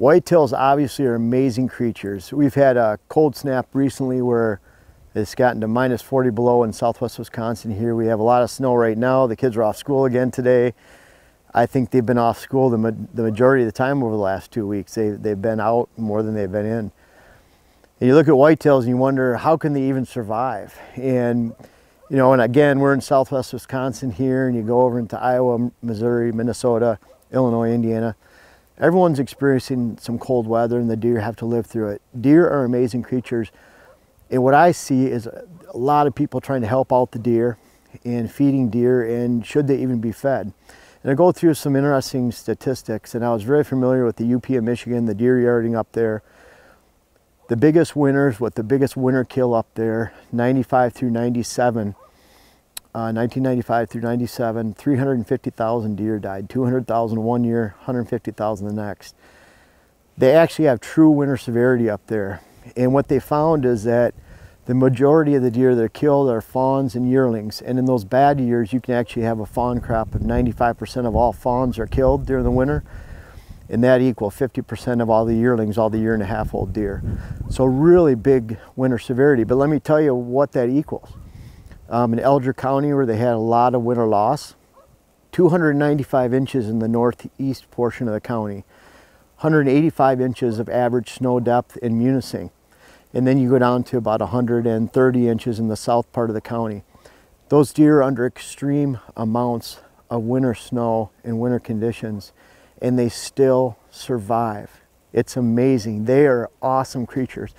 Whitetails obviously are amazing creatures. We've had a cold snap recently where it's gotten to minus 40 below in southwest Wisconsin here. We have a lot of snow right now. The kids are off school again today. I think they've been off school the, ma the majority of the time over the last two weeks. They, they've been out more than they've been in. And you look at whitetails and you wonder, how can they even survive? And, you know, and again, we're in southwest Wisconsin here, and you go over into Iowa, Missouri, Minnesota, Illinois, Indiana. Everyone's experiencing some cold weather, and the deer have to live through it. Deer are amazing creatures. And what I see is a lot of people trying to help out the deer and feeding deer, and should they even be fed. And I go through some interesting statistics, and I was very familiar with the UP of Michigan, the deer yarding up there, the biggest winners, what the biggest winter kill up there, 95 through 97, uh, 1995 through 97, 350,000 deer died, 200,000 one year, 150,000 the next. They actually have true winter severity up there. And what they found is that the majority of the deer that are killed are fawns and yearlings. And in those bad years, you can actually have a fawn crop of 95% of all fawns are killed during the winter and that equal 50% of all the yearlings, all the year and a half old deer. So really big winter severity. But let me tell you what that equals. Um, in Alger County, where they had a lot of winter loss, 295 inches in the northeast portion of the county, 185 inches of average snow depth in Munising. And then you go down to about 130 inches in the south part of the county. Those deer are under extreme amounts of winter snow and winter conditions and they still survive. It's amazing. They are awesome creatures.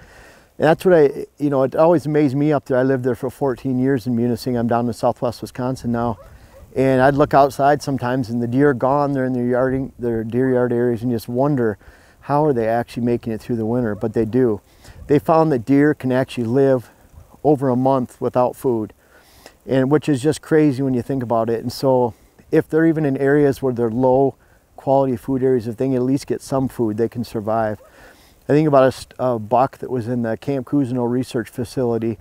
And that's what I, you know, it always amazed me up there. I lived there for 14 years in Munising. I'm down in southwest Wisconsin now. And I'd look outside sometimes and the deer are gone. They're in their, yarding, their deer yard areas and just wonder how are they actually making it through the winter, but they do. They found that deer can actually live over a month without food, and which is just crazy when you think about it. And so if they're even in areas where they're low quality food areas, if they can at least get some food, they can survive. I think about a, a buck that was in the Camp Cusino research facility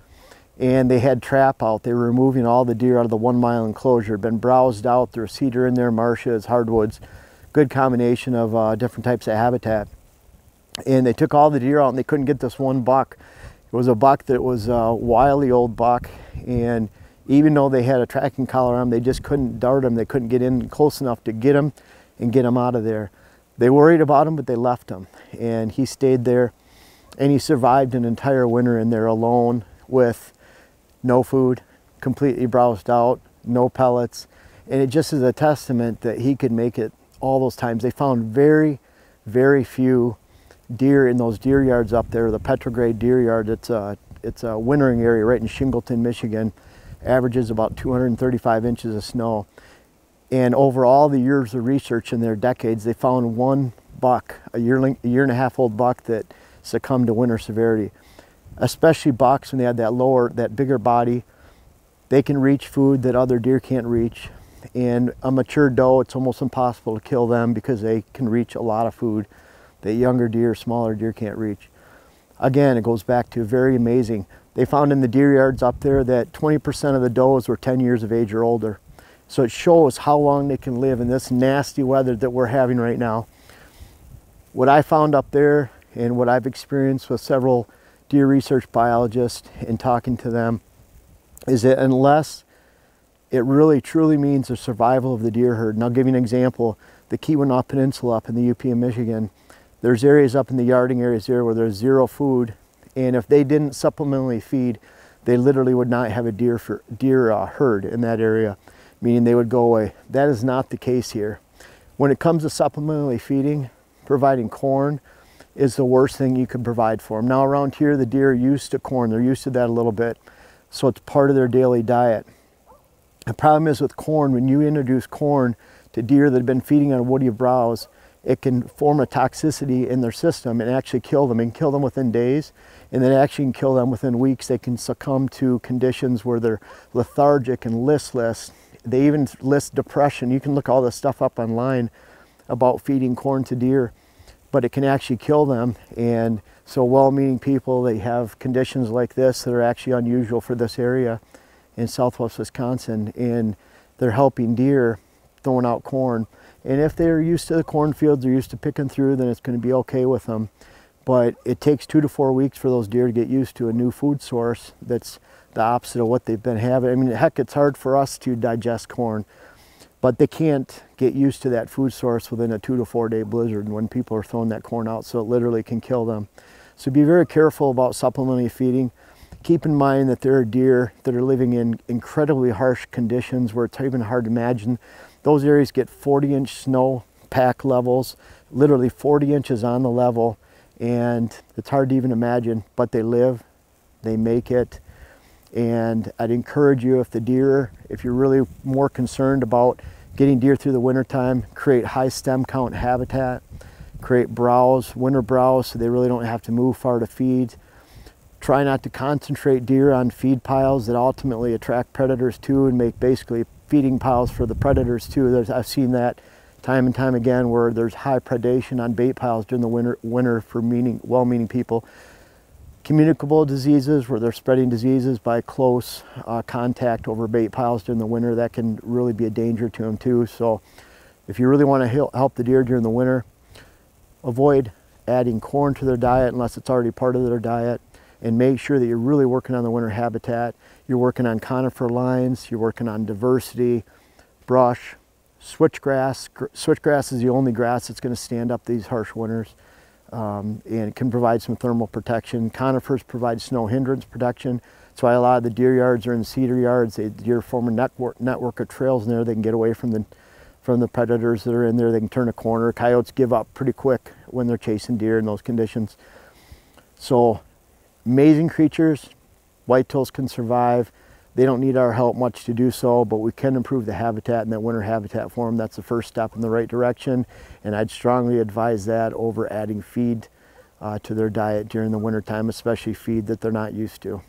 and they had trap out. They were removing all the deer out of the one mile enclosure, been browsed out. There's cedar in there, marshes, hardwoods, good combination of uh, different types of habitat. And they took all the deer out and they couldn't get this one buck. It was a buck that was a wily old buck and even though they had a tracking collar on, them, they just couldn't dart him. They couldn't get in close enough to get him and get him out of there. They worried about him, but they left him. And he stayed there and he survived an entire winter in there alone with no food, completely browsed out, no pellets. And it just is a testament that he could make it all those times. They found very, very few deer in those deer yards up there, the Petrel Grade deer yard. It's a, it's a wintering area right in Shingleton, Michigan. Averages about 235 inches of snow. And over all the years of research in their decades, they found one buck, a, yearling, a year and a half old buck that succumbed to winter severity. Especially bucks when they had that lower, that bigger body, they can reach food that other deer can't reach. And a mature doe, it's almost impossible to kill them because they can reach a lot of food that younger deer, smaller deer can't reach. Again, it goes back to very amazing. They found in the deer yards up there that 20% of the does were 10 years of age or older. So it shows how long they can live in this nasty weather that we're having right now. What I found up there and what I've experienced with several deer research biologists and talking to them is that unless it really truly means the survival of the deer herd, and I'll give you an example, the Keweenaw Peninsula up in the UP of Michigan, there's areas up in the yarding areas there where there's zero food, and if they didn't supplementally feed, they literally would not have a deer, for, deer uh, herd in that area meaning they would go away. That is not the case here. When it comes to supplementally feeding, providing corn is the worst thing you can provide for them. Now around here, the deer are used to corn. They're used to that a little bit. So it's part of their daily diet. The problem is with corn, when you introduce corn to deer that have been feeding on woody browse, it can form a toxicity in their system and actually kill them and kill them within days and then actually can kill them within weeks. They can succumb to conditions where they're lethargic and listless they even list depression. You can look all this stuff up online about feeding corn to deer, but it can actually kill them. And so well-meaning people, they have conditions like this that are actually unusual for this area in southwest Wisconsin, and they're helping deer throwing out corn. And if they're used to the cornfields, they're used to picking through, then it's going to be okay with them. But it takes two to four weeks for those deer to get used to a new food source that's the opposite of what they've been having. I mean, heck, it's hard for us to digest corn, but they can't get used to that food source within a two to four day blizzard when people are throwing that corn out, so it literally can kill them. So be very careful about supplementary feeding. Keep in mind that there are deer that are living in incredibly harsh conditions where it's even hard to imagine. Those areas get 40 inch snow pack levels, literally 40 inches on the level, and it's hard to even imagine, but they live, they make it, and I'd encourage you if the deer, if you're really more concerned about getting deer through the wintertime, create high stem count habitat, create browse, winter browse, so they really don't have to move far to feed. Try not to concentrate deer on feed piles that ultimately attract predators too and make basically feeding piles for the predators too. There's, I've seen that time and time again where there's high predation on bait piles during the winter, winter for meaning, well-meaning people communicable diseases where they're spreading diseases by close uh, contact over bait piles during the winter that can really be a danger to them too. So if you really want to help the deer during the winter avoid adding corn to their diet unless it's already part of their diet and make sure that you're really working on the winter habitat. You're working on conifer lines you're working on diversity brush switchgrass switchgrass is the only grass that's going to stand up these harsh winters um, and can provide some thermal protection. Conifers provide snow hindrance protection. That's why a lot of the deer yards are in cedar yards. They, deer form a network, network of trails in there. They can get away from the, from the predators that are in there. They can turn a corner. Coyotes give up pretty quick when they're chasing deer in those conditions. So amazing creatures. Whitetails can survive. They don't need our help much to do so, but we can improve the habitat and that winter habitat for them. That's the first step in the right direction, and I'd strongly advise that over adding feed uh, to their diet during the winter time, especially feed that they're not used to.